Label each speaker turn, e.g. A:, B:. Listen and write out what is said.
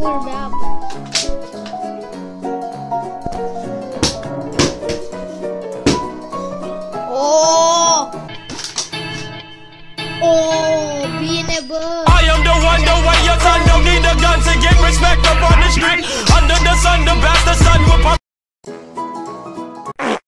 A: cleared out. Oh, being a. I
B: am the one, the one.